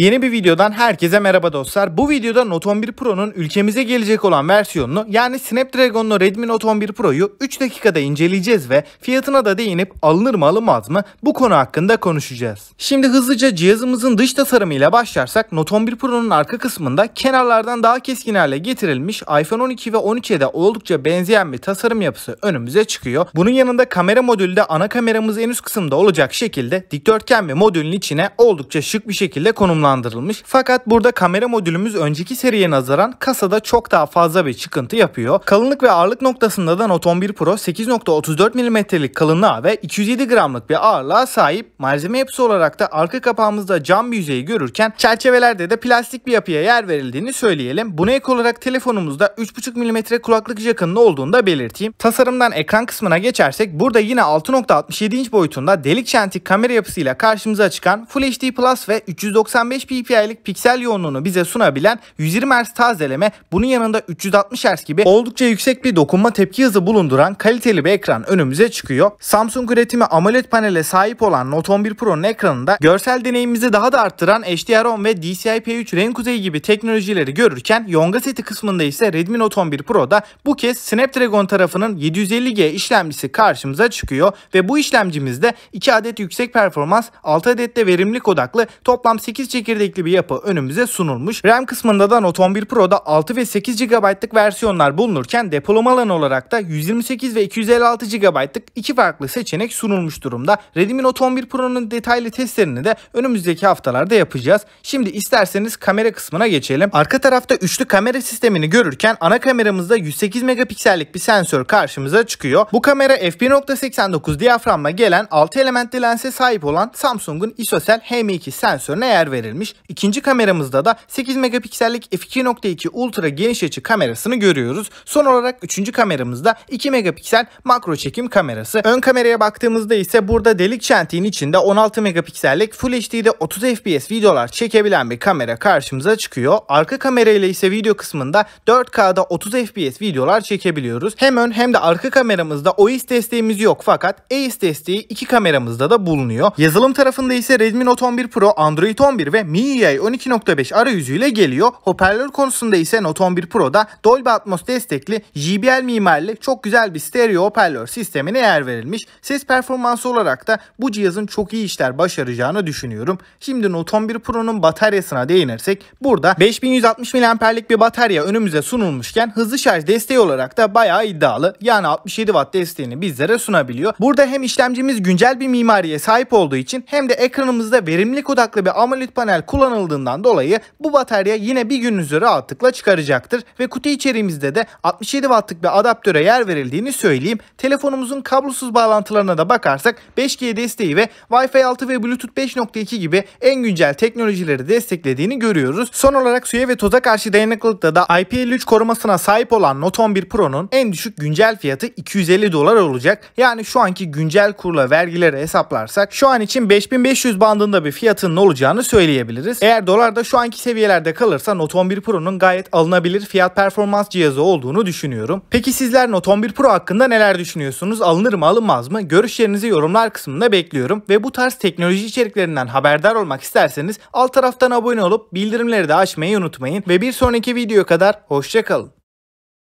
Yeni bir videodan herkese merhaba dostlar. Bu videoda Note 11 Pro'nun ülkemize gelecek olan versiyonunu yani Snapdragon'lu Redmi Note 11 Pro'yu 3 dakikada inceleyeceğiz ve fiyatına da değinip alınır mı alınmaz mı bu konu hakkında konuşacağız. Şimdi hızlıca cihazımızın dış tasarımıyla başlarsak Note 11 Pro'nun arka kısmında kenarlardan daha keskin getirilmiş iPhone 12 ve 13'e de oldukça benzeyen bir tasarım yapısı önümüze çıkıyor. Bunun yanında kamera modülü de ana kameramız en üst kısımda olacak şekilde dikdörtgen bir modülün içine oldukça şık bir şekilde konumlandırılmış. Fakat burada kamera modülümüz önceki seriye nazaran kasada çok daha fazla bir çıkıntı yapıyor. Kalınlık ve ağırlık noktasında da Note 11 Pro 8.34 mm'lik kalınlığa ve 207 gramlık bir ağırlığa sahip. Malzeme yapısı olarak da arka kapağımızda cam bir yüzeyi görürken çerçevelerde de plastik bir yapıya yer verildiğini söyleyelim. Buna ek olarak telefonumuzda 3.5 mm kulaklık jackının olduğunu da belirteyim. Tasarımdan ekran kısmına geçersek burada yine 6.67 inç boyutunda delik çentik kamera yapısıyla karşımıza çıkan Full HD Plus ve 395 ppi'lik piksel yoğunluğunu bize sunabilen 120 Hz tazeleme bunun yanında 360 Hz gibi oldukça yüksek bir dokunma tepki hızı bulunduran kaliteli bir ekran önümüze çıkıyor. Samsung üretimi AMOLED panele sahip olan Note 11 Pro'nun ekranında görsel deneyimimizi daha da arttıran HDR10 ve DCI-P3 renk kuzeyi gibi teknolojileri görürken Yonga seti kısmında ise Redmi Note 11 Pro'da bu kez Snapdragon tarafının 750G işlemcisi karşımıza çıkıyor ve bu işlemcimizde 2 adet yüksek performans, 6 adet de verimlilik odaklı toplam 8 çekirdekli bir yapı önümüze sunulmuş. RAM kısmında da Note 11 Pro'da 6 ve 8 GB'lık versiyonlar bulunurken depolama alanı olarak da 128 ve 256 GB'lık iki farklı seçenek sunulmuş durumda. Redmi Note 11 Pro'nun detaylı testlerini de önümüzdeki haftalarda yapacağız. Şimdi isterseniz kamera kısmına geçelim. Arka tarafta üçlü kamera sistemini görürken ana kameramızda 108 megapiksellik bir sensör karşımıza çıkıyor. Bu kamera f1.89 diyaframla gelen 6 elementli lense sahip olan Samsung'un ISOCELL HM2 sensörüne yer verilmiş. İkinci kameramızda da 8 megapiksellik f2.2 ultra geniş açı kamerasını görüyoruz. Son olarak üçüncü kameramızda 2 megapiksel makro çekim kamerası. Ön kameraya baktığımızda ise burada delik çentiğin içinde 16 megapiksellik Full HD'de 30 FPS videolar çekebilen bir kamera karşımıza çıkıyor. Arka kamerayla ise video kısmında 4K'da 30 FPS videolar çekebiliyoruz. Hem ön hem de arka kameramızda OIS desteğimiz yok fakat AIS desteği iki kameramızda da bulunuyor. Yazılım tarafında ise Redmi Note 11 Pro Android 11 ve MIUI 12.5 arayüzüyle geliyor. Hoparlör konusunda ise Note 11 Pro'da Dolby Atmos destekli JBL mimarili çok güzel bir stereo hoparlör sistemine yer verilmiş. Ses performansı olarak da bu cihazın çok iyi işler başaracağını düşünüyorum. Şimdi Note 11 Pro'nun bataryasına değinirsek burada 5160 mAh'lik bir batarya önümüze sunulmuşken hızlı şarj desteği olarak da bayağı iddialı. Yani 67 Watt desteğini bizlere sunabiliyor. Burada hem işlemcimiz güncel bir mimariye sahip olduğu için hem de ekranımızda verimlilik odaklı bir AMOLED panel kullanıldığından dolayı bu batarya yine bir gününüzü rahatlıkla çıkaracaktır ve kutu içeriğimizde de 67 wattlık bir adaptöre yer verildiğini söyleyeyim. Telefonumuzun kablosuz bağlantılarına da bakarsak 5G desteği ve Wi-Fi 6 ve Bluetooth 5.2 gibi en güncel teknolojileri desteklediğini görüyoruz. Son olarak suya ve toza karşı dayanıklılıkta da IP53 korumasına sahip olan Note 11 Pro'nun en düşük güncel fiyatı 250 dolar olacak. Yani şu anki güncel kurla vergileri hesaplarsak şu an için 5500 bandında bir fiyatının olacağını söyleyebiliriz. Eğer dolar da şu anki seviyelerde kalırsa Note 11 Pro'nun gayet alınabilir fiyat performans cihazı olduğunu düşünüyorum. Peki sizler Note 11 Pro hakkında neler düşünüyorsunuz? Alınır mı alınmaz mı? Görüşlerinizi yorumlar kısmında bekliyorum ve bu tarz teknoloji içeriklerinden haberdar olmak isterseniz alt taraftan abone olup bildirimleri de açmayı unutmayın ve bir sonraki video kadar hoşçakalın.